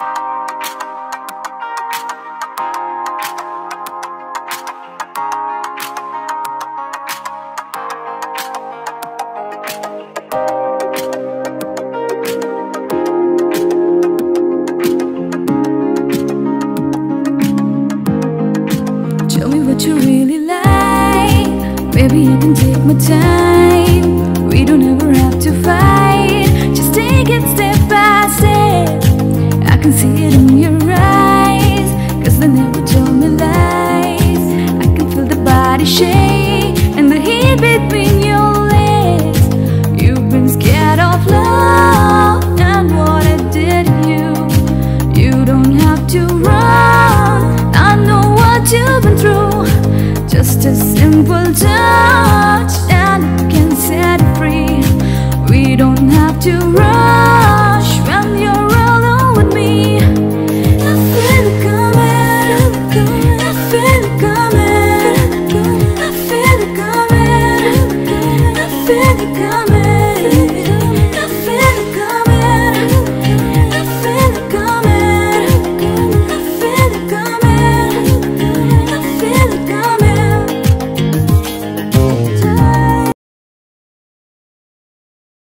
Tell me what you really like. Baby, I can take my time. can see it in your eyes Cause they never tell me lies. I can feel the body shake And the heat between your legs. You've been scared of love And what it did to you. You don't have to run I know what you've been through. Just a simple touch And I can set it free. We don't have to run. feeling